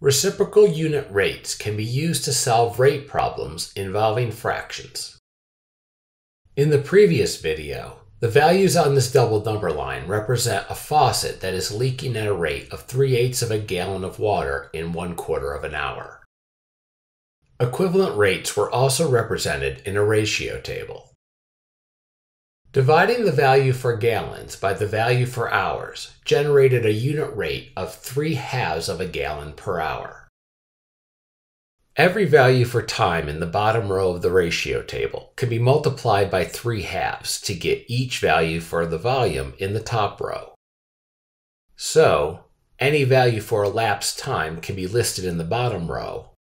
Reciprocal unit rates can be used to solve rate problems involving fractions. In the previous video, the values on this double number line represent a faucet that is leaking at a rate of 3 eighths of a gallon of water in one quarter of an hour. Equivalent rates were also represented in a ratio table. Dividing the value for gallons by the value for hours generated a unit rate of 3 halves of a gallon per hour. Every value for time in the bottom row of the ratio table can be multiplied by 3 halves to get each value for the volume in the top row. So, any value for elapsed time can be listed in the bottom row.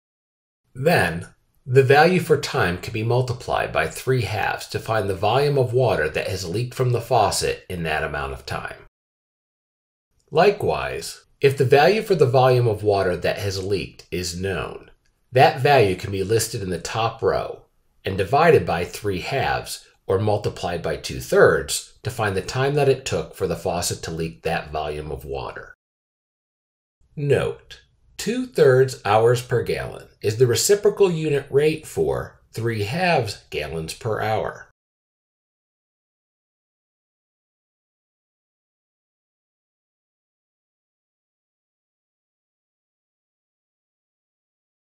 Then, the value for time can be multiplied by 3 halves to find the volume of water that has leaked from the faucet in that amount of time. Likewise, if the value for the volume of water that has leaked is known, that value can be listed in the top row and divided by 3 halves or multiplied by 2 thirds to find the time that it took for the faucet to leak that volume of water. Note, 2 thirds hours per gallon is the reciprocal unit rate for 3 halves gallons per hour.